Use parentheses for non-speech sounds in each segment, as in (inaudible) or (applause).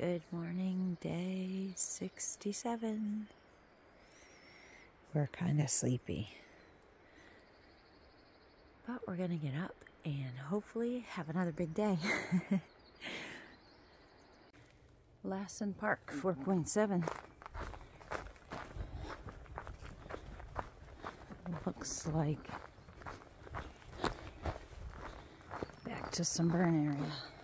Good morning, day 67. We're kind of sleepy. But we're going to get up and hopefully have another big day. (laughs) Lassen Park 4.7. Looks like back to some burn area.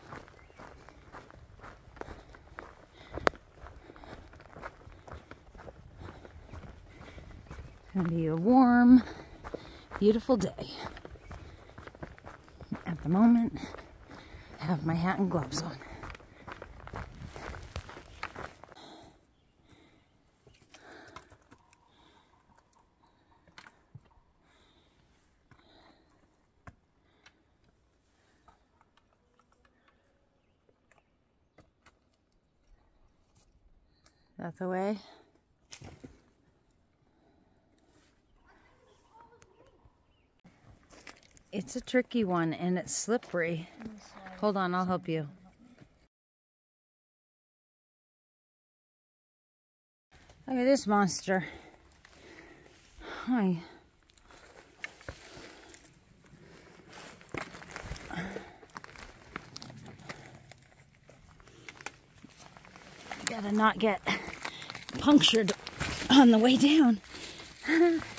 Gonna be a warm, beautiful day. At the moment, I have my hat and gloves on. That the way? It's a tricky one and it's slippery. Hold on, I'll help you. Look at this monster. Hi. Gotta not get punctured on the way down. (laughs)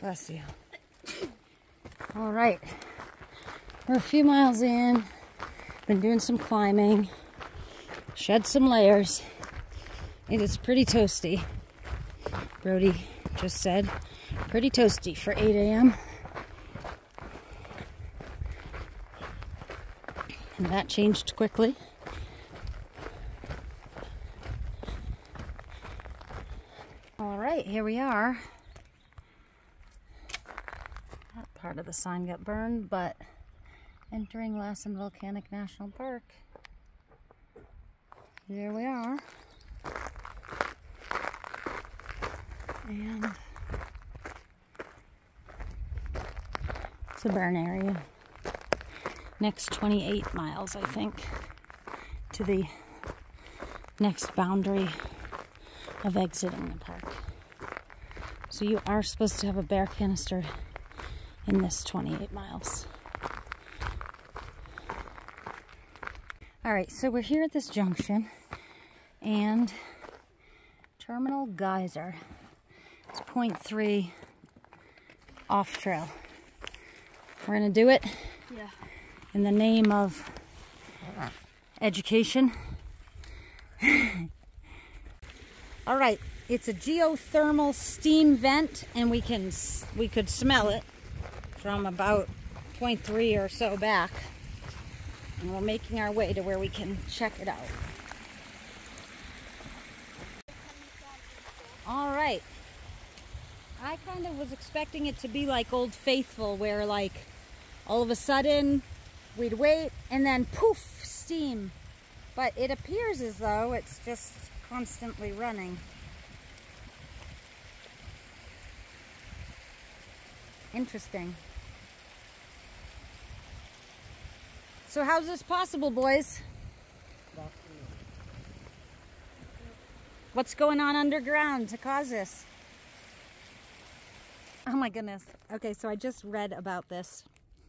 Bless you. (coughs) All right. We're a few miles in. Been doing some climbing. Shed some layers. It is pretty toasty. Brody just said. Pretty toasty for 8 a.m. And that changed quickly. All right, here we are part of the sign got burned, but entering Lassen Volcanic National Park. Here we are. And it's a burn area. Next 28 miles, I think, to the next boundary of exiting the park. So you are supposed to have a bear canister in this 28 miles. All right, so we're here at this junction and Terminal Geyser. It's 0.3 off trail. We're gonna do it yeah. in the name of education. (laughs) All right, it's a geothermal steam vent and we can we could smell it from about 0.3 or so back. And we're making our way to where we can check it out. All right. I kind of was expecting it to be like Old Faithful where like all of a sudden we'd wait and then poof, steam. But it appears as though it's just constantly running. Interesting. So how's this possible, boys? What's going on underground to cause this? Oh my goodness. Okay, so I just read about this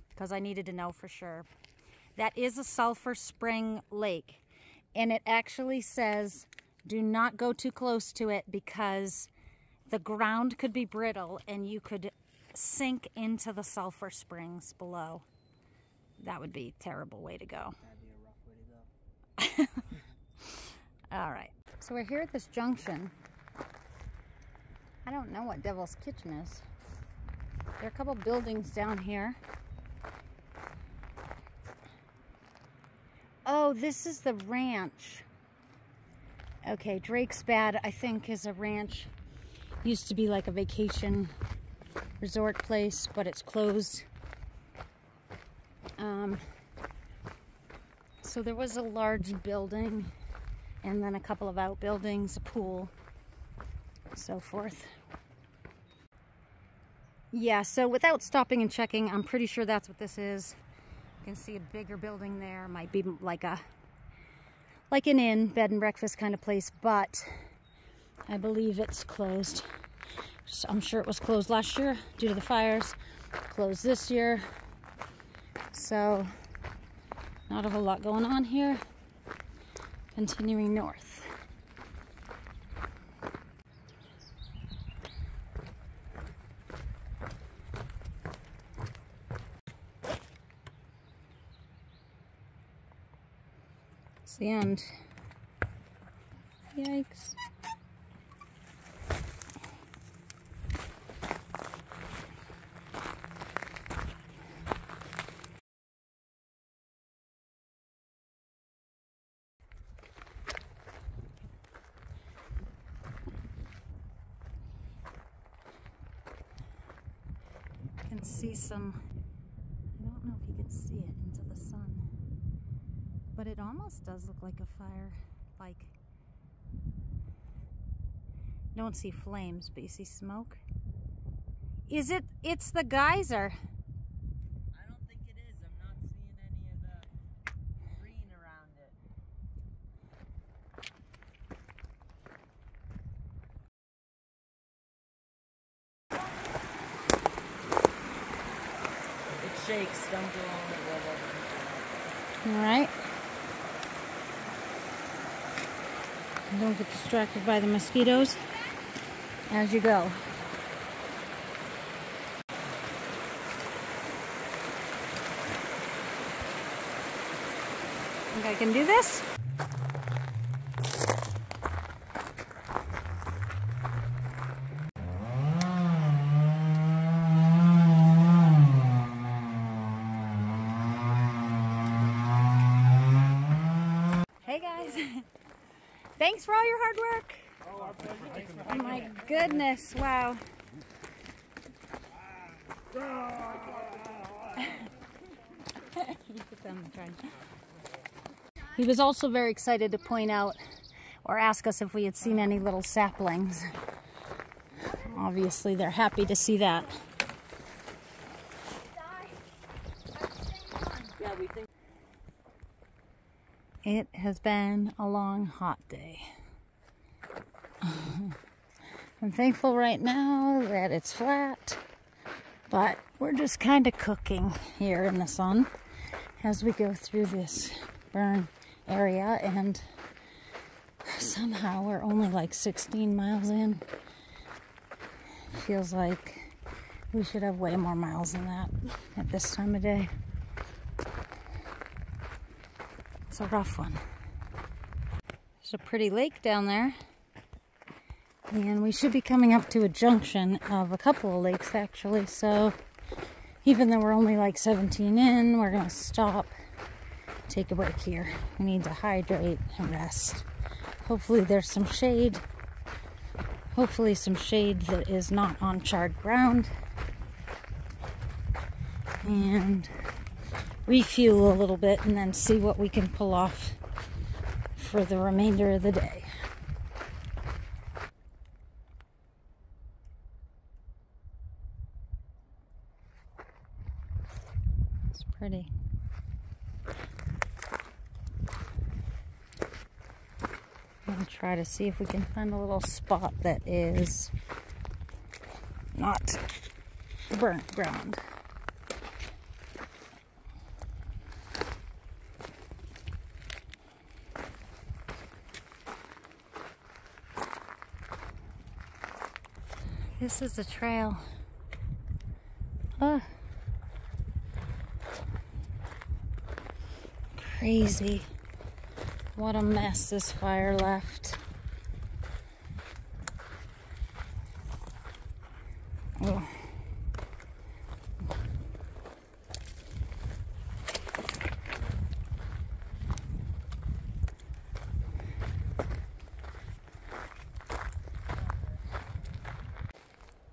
because I needed to know for sure. That is a sulfur spring lake. And it actually says do not go too close to it because the ground could be brittle and you could sink into the sulfur springs below. That would be a terrible way to go. That'd be a rough way to go. (laughs) All right. So we're here at this junction. I don't know what Devil's Kitchen is. There are a couple buildings down here. Oh, this is the ranch. Okay, Drakesbad, I think, is a ranch. Used to be like a vacation resort place, but it's closed. Um, so there was a large building and then a couple of outbuildings, a pool, so forth. Yeah, so without stopping and checking, I'm pretty sure that's what this is. You can see a bigger building there. Might be like a like an inn, bed and breakfast kind of place, but I believe it's closed. So I'm sure it was closed last year due to the fires. Closed this year. So not a whole lot going on here. Continuing north. It's the end. Yikes. See some, I don't know if you can see it into the sun, but it almost does look like a fire. Like, don't see flames, but you see smoke. Is it, it's the geyser. I don't think it is. I'm not seeing any of the green around it. It shakes. Don't go on it. Whoa, whoa, All right. Don't get distracted by the mosquitoes as you go. Think I can do this? Guys. (laughs) Thanks for all your hard work. Oh my goodness, wow. (laughs) He was also very excited to point out or ask us if we had seen any little saplings. Obviously, they're happy to see that. Yeah, we think. It has been a long, hot day. (laughs) I'm thankful right now that it's flat, but we're just kind of cooking here in the sun as we go through this burn area, and somehow we're only like 16 miles in. Feels like we should have way more miles than that at this time of day. It's a rough one. There's a pretty lake down there. And we should be coming up to a junction of a couple of lakes actually. So even though we're only like 17 in, we're going to stop, take a break here. We need to hydrate and rest. Hopefully there's some shade. Hopefully some shade that is not on charred ground. And refuel a little bit and then see what we can pull off for the remainder of the day. It's pretty. I'll try to see if we can find a little spot that is not burnt ground. This is a trail. Oh. Crazy. What a mess this fire left. Oh.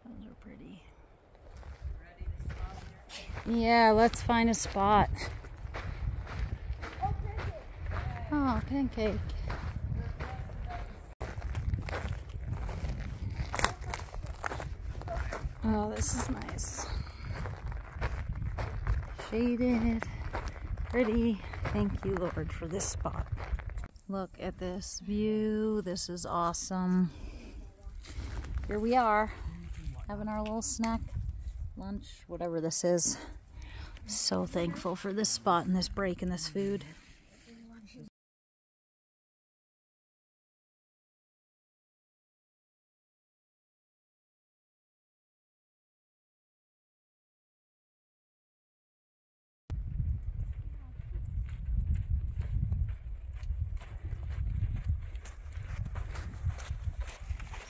Those are pretty. Yeah, let's find a spot. Oh, pancake. Oh, this is nice. Shaded, pretty. Thank you, Lord, for this spot. Look at this view. This is awesome. Here we are, having our little snack, lunch, whatever this is. So thankful for this spot and this break and this food.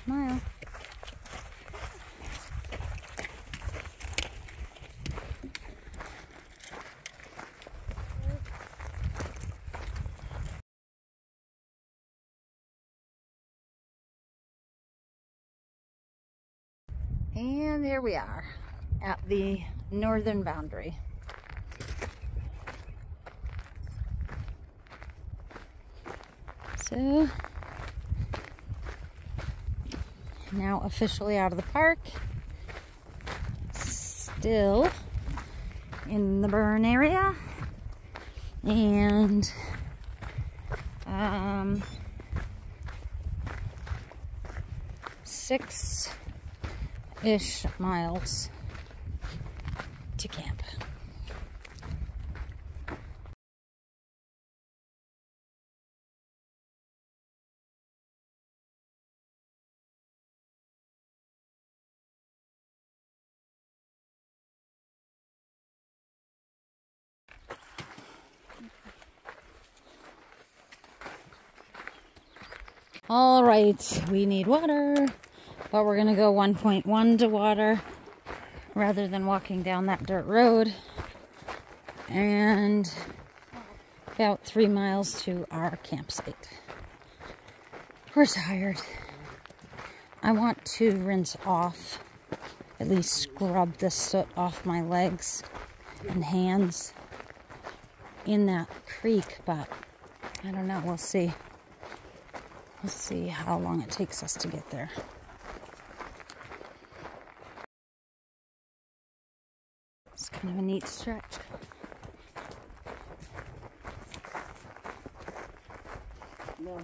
Smile. And here we are at the northern boundary. So now officially out of the park. Still in the burn area. And um, six ish miles to camp. All right, we need water, but we're gonna go 1.1 to water rather than walking down that dirt road. And about three miles to our campsite. We're tired. I want to rinse off, at least scrub the soot off my legs and hands in that creek, but I don't know, we'll see. We'll see how long it takes us to get there. It's kind of a neat stretch. No,